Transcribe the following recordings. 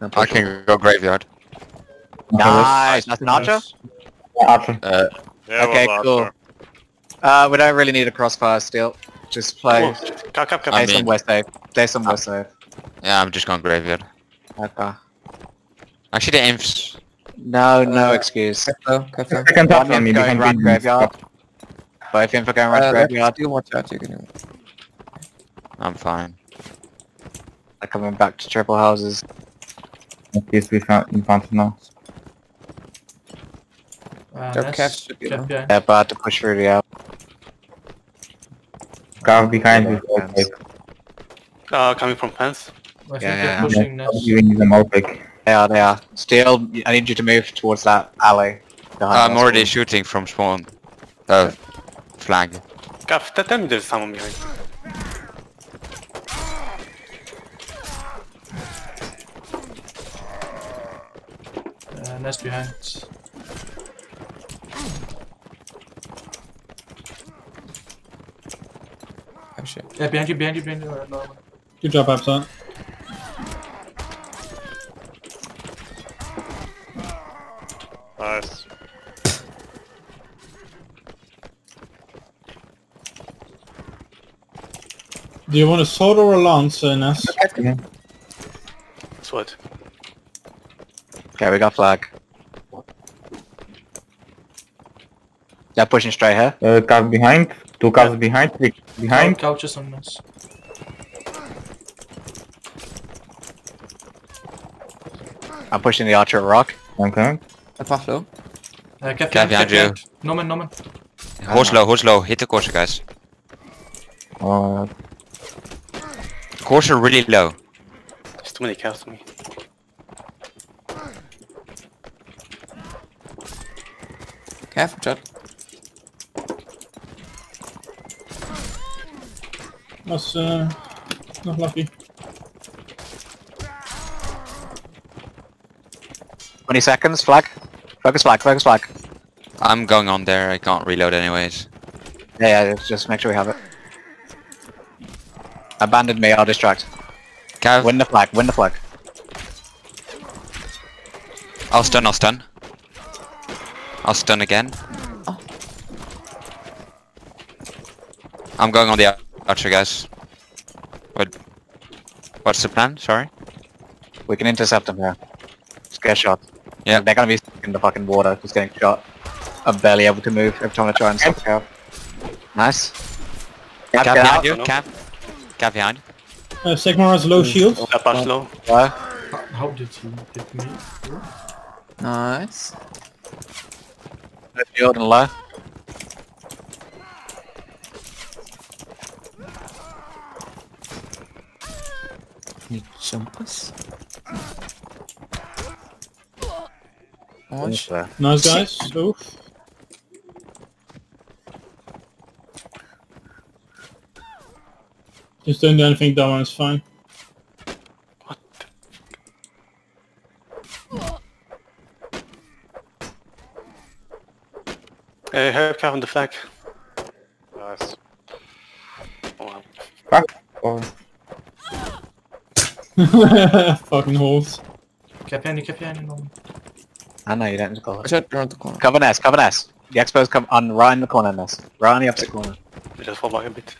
I can go graveyard. Nice. That's an archer? Archer. Uh, Yeah, Okay, well, cool. after. Uh, we don't really need a crossfire still. Just play. Cap, cap, cap. Play I mean- somewhere safe. Play somewhere safe. yeah, I'm just going graveyard. Okay. Actually, the imps. No, no Uh, excuse. Careful, careful. Second top One on me going behind around green. graveyard. Both in for going around Uh, graveyard. still watch out, you can... I'm fine. They're coming back to triple houses. He's we found in front now. Uh, Their nice. caps should be Cap low. behind. They're about to push through the out. Carve behind Yeah, with all fence. pick. Uh, coming from fence. I think Yeah, they're yeah. pushing this. Giving them all pick. They are, they are. Still, I need you to move towards that alley. behind I'm us. already shooting from spawn. Uh, flag. Cap, t- tell me there's someone behind. Nest behind. Oh shit. Yeah, behind you, behind you, behind you. No, no. Good job, Absent. Nice. Do you want a sword or a lance, uh, Ness? Sweat. Okay, we got flag. They're pushing straight here. Uh, carve behind. Two carves behind. Three behind. Cou- Couches on this. I'm pushing the archer at rock. Okay. A puff low. Uh, cap Cap behind, behind you. No man, no man. Horse low, horse low. Hit the courser, guys. Uh, Courser really low. There's too many caps on me. Careful, Chad. That's uh, not lucky. Twenty seconds. Flag. Focus flag. Focus flag. I'm going on there. I can't reload anyways. Yeah, yeah. Just make sure we have it. Abandon me. I'll distract. Cav, Win the flag. Win the flag. I'll stun, I'll stun. I'll stun again. I'm going on the archer, guys. What? What's the plan? Sorry. We can intercept them here. Just get shot. Yeah. They're gonna be in the fucking water, just getting shot. I'm barely able to move every time I try and stop the. Nice. Cap get behind out. you. no? Cap. Cap behind. Uh, Sigmar has low shield. Cap push low. Hello? How, how did he hit me? Nice. No shield and low. Need jumpers. Watch. Nice guys. Oof. Just don't do anything dumb and it's fine. Hey, help cap on the flag. Nice. Oh, wow. Or Fucking holes. Cap behind you, cap behind you, no man. I know you don't just call Watch it. out around the corner. Cover Nest, cover Nest. The expo's come on right in the corner Nest. Right on the opposite corner. I just fall back a bit.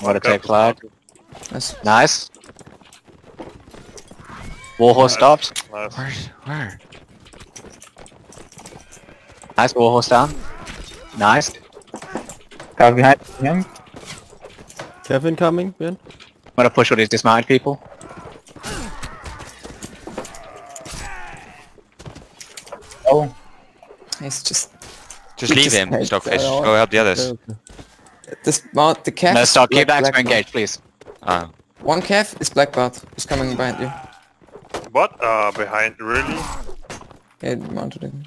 What a Cap take flag. out. Nice. Nice. Warhorse stopped. Nice. Where? Where? Nice warhorse down. Nice. carve behind him. Kevin coming, Ben? I'm gonna push all these dismounted people. Oh, It's just Just We leave just him, hate Stockfish. Go help the others. Okay. this mount the calf. No, stop. Keep black- the expo engaged, please. Oh. One calf is black bot. He's coming behind you. What? Uh, behind, really? Yeah, mounted him.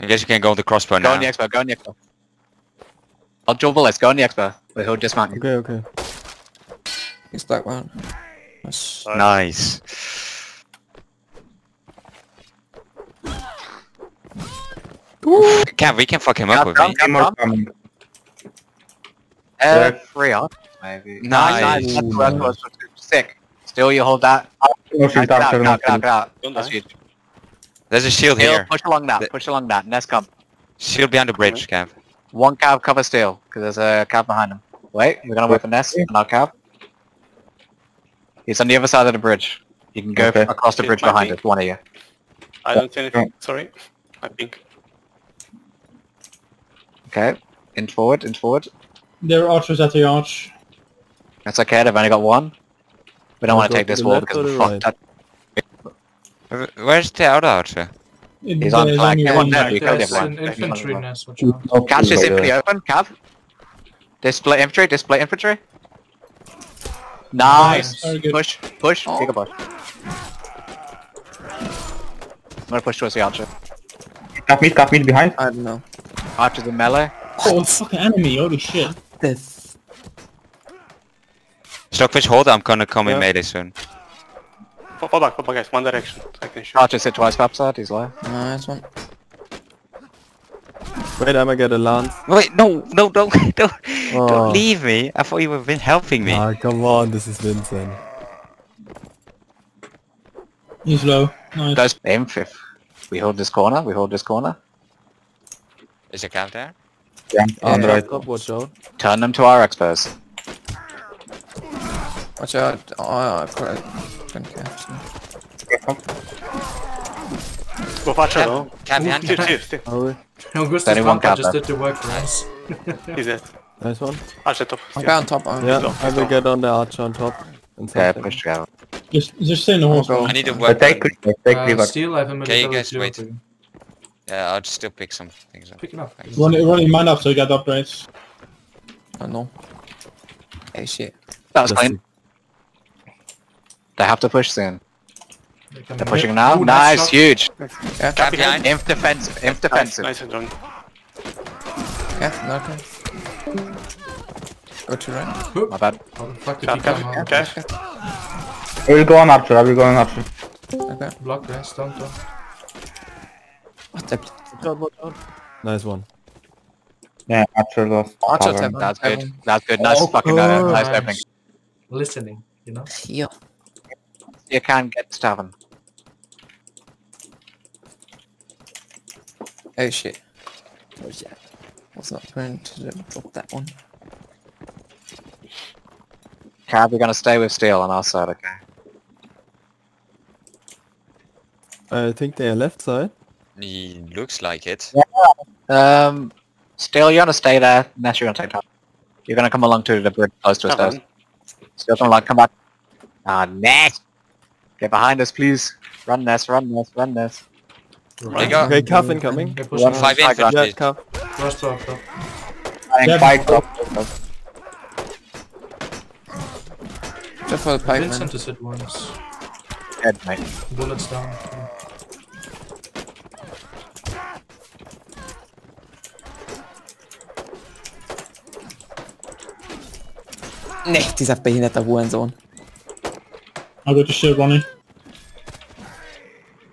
I guess you can go on the crossbow Go now. Go on the expo, go on the expo. I'll dual bullets, go on the expo. But he'll dismount you. Okay, okay. He's black bot. Nice. Nice. Cav, we can fuck him up with me. Come more on. coming. Uh, three on, maybe. Nice. That's sick. Still, you hold that. No Get shield out, get out, get out, get out. Don't That's die. huge. There's a shield Steel, here. push along that, The- push along that. Nest come. Shield behind the bridge, Cav. One cab cover steel, because there's a cab behind him. Wait, we're gonna wait for Nest and our cab. He's on the other side of the bridge. You can go Okay. across the bridge behind be. it, one of you. I don't see anything. Sorry. I think. Okay, inch forward, inch forward. There are archers at the arch. That's okay, they've only got one. We don't Wanna want to go take this wall because or we the fucked right? That. Where- Where's the other archer? He's on There's flag. only Come one there, guy. you killed There's everyone. an infantry nest, watch No. Catch shield, is by the infantry open, Cav. Display infantry, display infantry. Nice. Very good. Push, push, Oh. take a push. I'm gonna push towards the archer. Cap mid, cap mid behind. I don't know. Archer's in melee. Oh, fucking enemy, holy shit. This. Stockfish, hold. I'm gonna come in melee soon. Fall, fall back, fall back, guys. One direction. I can shoot. Archer's hit twice, Papsat, he's low. Nice one. Wait, I'm gonna get a lance. Wait, no, no, don't, don't, Oh. don't leave me. I thought you were been helping me. Ah, come on, this is Vincent. He's low. Nice. Guys, aim fifth. We hold this corner, we hold this corner. Is your Cav there? Yeah, on the right. Top, watch out. Turn them to our experts. Watch out. Oh, correct. Don't care. Go Archer though. Cav behind Still, you. still, still. Hurry. Augustus Anyone Pampa just did the work, guys. He's dead. Nice one. Archer top. I'm Still. on top. I'm Yeah, Stop, I will get on the archer on top. And Okay, push together. Just, just stay in the horse. I need to work. take, on- take, take Uh, Vivac. I have a Okay, military guys, wait. for. Yeah, I'll just still pick some things up. Pick it up. Thanks. Run, run your mind up so you get upgrades. I know. Hey shit. That was Just clean. They have to push soon. They They're pushing now. Ooh, nice, shot. huge. Yeah, Cav behind. Inf defensive, inf defensive. nice and drunk. yeah, no, okay. Go to right. My bad. How the fuck did Cap, he come cap, out? cap. I will go on archer, I will go on archer. Okay. Block, guys, don't, don't. What the? Watch out, watch. Nice one. Yeah, archer lost. Archer power. That's good. That's good. Nice fucking uh, nice opening. Listening, you know? Yeah. You can't get Stavin. Oh shit. Oh yeah. Was not trying to drop that one. Cab, you're gonna stay with Steel on our side, okay? I think they are left side. He looks like it. Yeah. Um, Steel, you're gonna stay there. Ness, you're gonna take time. You're gonna come along to the bridge close to us. Seven. guys. Steel, come along, come back. Ah, Ness! Get behind us, please. Run, Ness, run, Ness, run, Ness. They go. Okay, Cav incoming. They're pushing One us. Five Five Yeah, infantry. Cav. Cross top, top. I Yeah, think fight up. Just for the pipe, man. Vincent is hit once. Dead, mate. Bullets down. Nej, dieser behinderte Hurensohn. I'll go to shield running.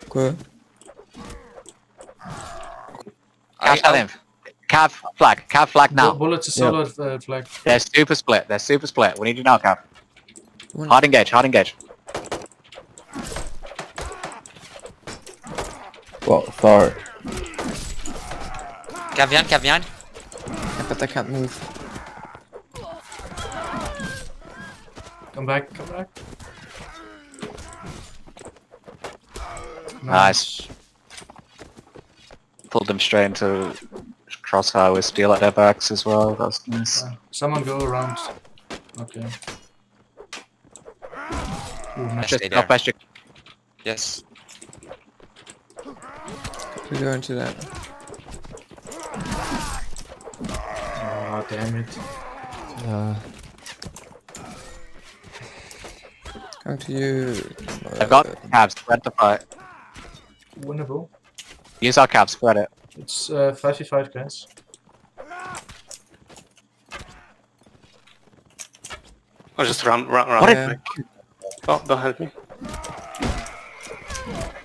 Cool. Catch I- that inf. Cav, flag. Cav, flag Bu- now. bullets is Yeah. solid uh, flag. They're super split. They're super split. We need you now, Cav. One- Hard engage, hard engage. Well, sorry. Cav behind, Cav behind. Yeah, but I can't move. Come back, come back. Nice. Pulled them straight into crossfire with steel at their backs as well. That's nice. Uh, someone go around. Okay. Ooh, nice. Stay Just there. up you Yes. We go into that. Oh, damn it. Yeah. Come to you. I've got Uh, cabs, spread the fight. Winnable. Use our cabs, spread it. It's uh, 5v5, guys. I'll just run, run, run. What if- Oh, don't help me.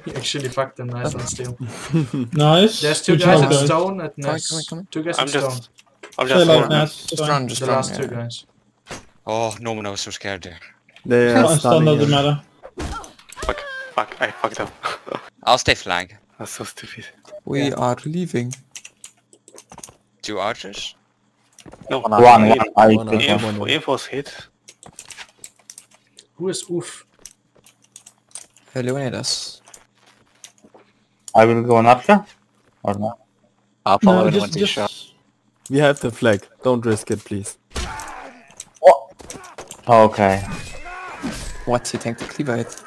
He actually fucked them nice on steel. Nice. There's two Good guys job, at stone at Coming, Nest. coming, coming. Two guys I'm at stone. I'm just, alive, run. Nats. Just Fine. run, just The run. last yeah. two guys. Oh, no one was so scared there. They are Not stun stunning doesn't matter. Fuck. Fuck. I fucked up. I'll stay flag. That's so stupid. We are leaving. Two archers. No. One One, archer. one. I One take archer. one. Info, info's hit. Who is Oof? Eliminate us. I will go on archer. Or not? I'll follow No, anyone just, to shot. just... We have the flag. Don't risk it, please. Okay. What? He tanked the cleaver hit.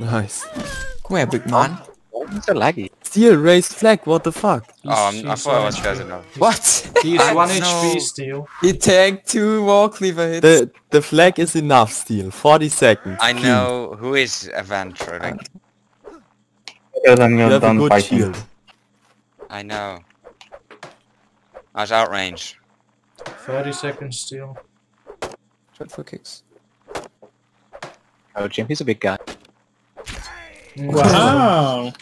Nice. Come here, big man. It's so laggy. Steel raised flag. What the fuck? Oh, I'm, I thought I one was HP. better now. What? He's I 1 know. HP still. he tanked two more cleaver hits. The the flag is enough. Steel. 40 seconds. I Clean. know who is Avantro. Like Better than You you're have a done good fighting. shield. I know. I was outrange. 30 seconds Steel. Shot for kicks. Oh, Jim, he's a big guy. Wow.